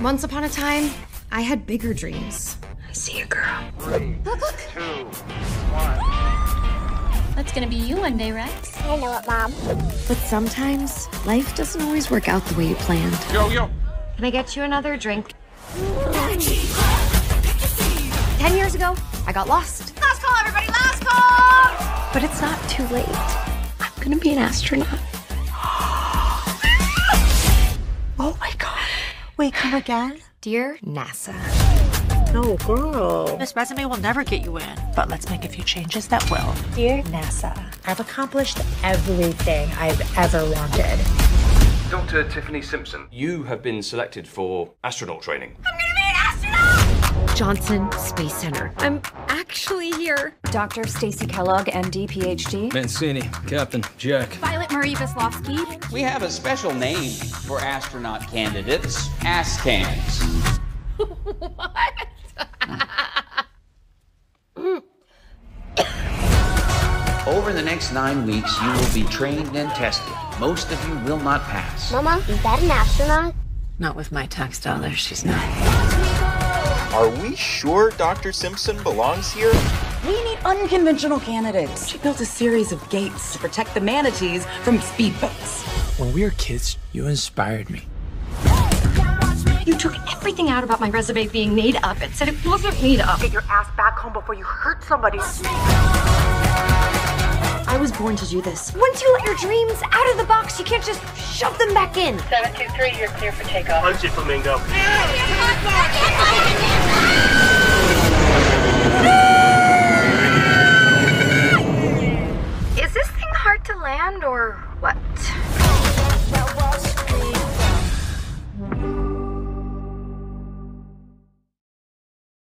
Once upon a time, I had bigger dreams. I see a girl. Three, Look, look. two, one. That's gonna be you one day, Rex. I know it, Mom. But sometimes, life doesn't always work out the way you planned. Yo, yo. Can I get you another drink? Ten years ago, I got lost. Last call, everybody, last call! But it's not too late. I'm gonna be an astronaut. Wait, come again? Dear NASA, No, girl. This resume will never get you in, but let's make a few changes that will. Dear NASA, I've accomplished everything I've ever wanted. Dr. Tiffany Simpson, you have been selected for astronaut training. I'm gonna be an astronaut! Johnson Space Center. I'm actually here. Dr. Stacy Kellogg, MD, PhD. Mancini, Captain, Jack. Violet Marie Veslovsky. We have a special name for astronaut candidates ASCANs. What? Over the next nine weeks, you will be trained and tested. Most of you will not pass. Mama, is that an astronaut? Not with my tax dollars, she's not. Are we sure Dr. Simpson belongs here? We need unconventional candidates. She built a series of gates to protect the manatees from speedboats. When we were kids, you inspired me. You took everything out about my resume being made up. and said it wasn't made up. Get your ass back home before you hurt somebody. I was born to do this. Once you let your dreams out of the box, you can't just shove them back in. 723, you're clear for takeoff. Punch it, Flamingo. Is this thing hard to land or